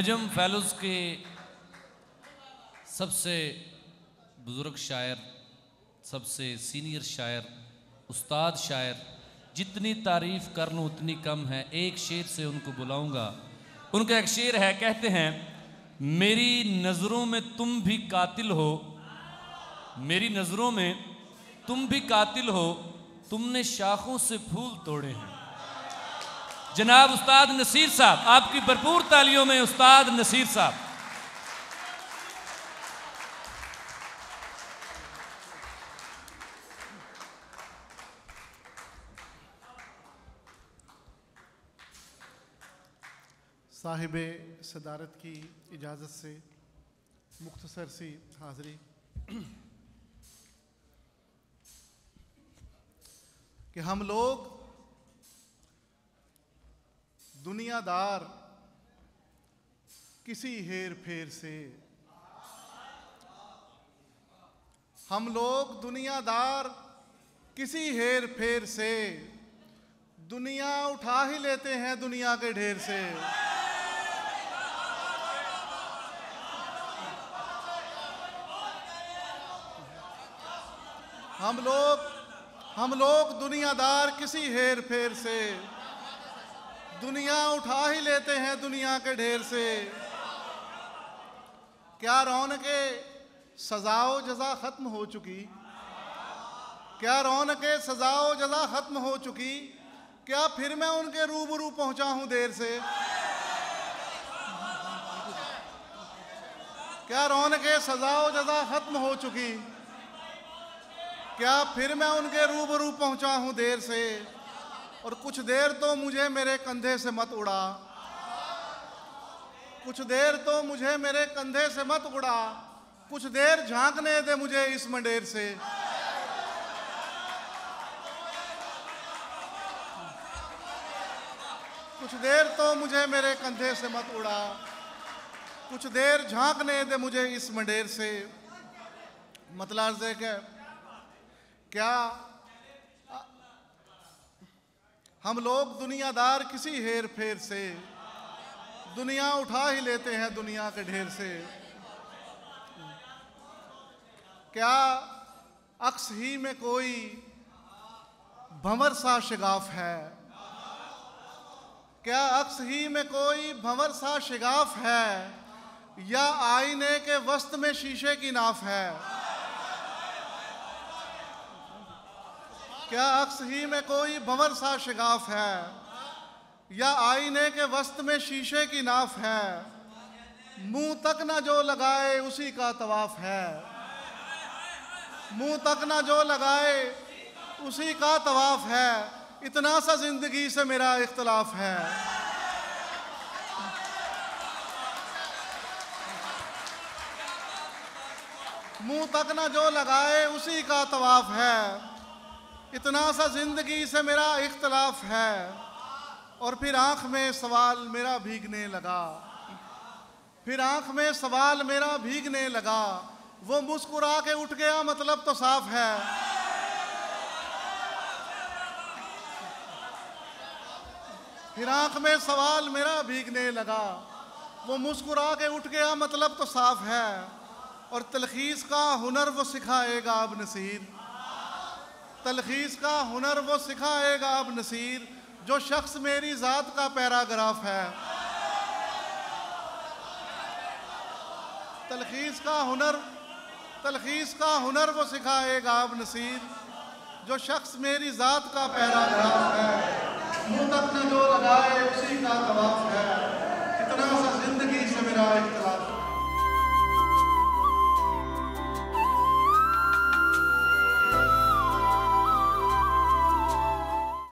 नजम फैलुस के सबसे बुज़ुर्ग शायर, सबसे सीनियर शायर, उस्ताद शायर, जितनी तारीफ़ कर लूँ उतनी कम है। एक शेर से उनको बुलाऊँगा। उनका एक शेर है, कहते हैं, मेरी नज़रों में तुम भी कातिल हो। मेरी नज़रों में तुम भी कातिल हो। तुमने शाखों से फूल तोड़े हैं। जनाब उस्ताद नसीर साहब, आपकी भरपूर तालियों में उस्ताद नसीर साहब। साहिब सदारत की इजाज़त से मुख्तसर सी हाज़री। कि हम लोग दुनियादार किसी हेर फेर से। हम लोग दुनियादार किसी हेर फेर से। दुनिया उठा ही लेते हैं दुनिया के ढेर से। हम लोग हम लोग दुनियादार किसी हेर फेर से। दुनिया उठा ही लेते हैं दुनिया के ढेर से। क्या रौन के सजाओ जजा खत्म हो चुकी? क्या रौन के सजाओ जजा खत्म हो चुकी? क्या फिर मैं उनके रूबरू पहुँचा हूँ देर से? क्या रौन के सजाओ जजा खत्म हो चुकी? क्या फिर मैं उनके रूबरू पहुँचा हूँ देर से? और कुछ देर तो मुझे मेरे कंधे से मत उड़ा। कुछ देर तो मुझे मेरे कंधे से मत उड़ा। कुछ देर झांकने दे मुझे इस मंडेर से। कुछ देर तो मुझे मेरे कंधे से मत उड़ा। कुछ देर झांकने दे मुझे इस मंडेर से। मतलब क्या क्या हम लोग दुनियादार किसी हेर फेर से दुनिया उठा ही लेते हैं दुनिया के ढेर से। क्या अक्स ही में कोई भंवर सा शिगाफ है? क्या अक्स ही में कोई भंवर सा शिगाफ है? या आईने के वस्त में शीशे की नाफ है? क्या अक्स ही में कोई भंवर सा शिगाफ है? या आईने के वस्त में शीशे की नाफ है? मुँह तक ना जो लगाए, उसी का तवाफ है। मुँह तक ना जो लगाए, उसी का तवाफ है। इतना सा ज़िंदगी से मेरा इख्तलाफ है। मुँह तक ना जो लगाए, उसी का तवाफ है। इतना सा ज़िंदगी से मेरा इख्तलाफ है और फिर आँख में सवाल मेरा भीगने लगा। फिर आँख में सवाल मेरा भीगने लगा। वो मुस्कुरा के उठ गया मतलब तो साफ़ है। फिर आँख में सवाल मेरा भीगने लगा। वो मुस्कुरा के उठ गया मतलब तो साफ़ है। और तलखीस का हुनर वो सिखाएगा अब नसीर। तलखीस का हुनर वो सिखाएगा अब नसीर, जो शख्स मेरी ज़ात का पैराग्राफ है। तलखीस का हुनर, तलखीस का हुनर वो सिखाएगा अब नसीर, जो शख्स मेरी ज़ात का पैराग्राफ है। मुँह तक जो लगाए, उसी का तवाफ है। इतना सा ज़िंदगी से मेरा इख्तलाफ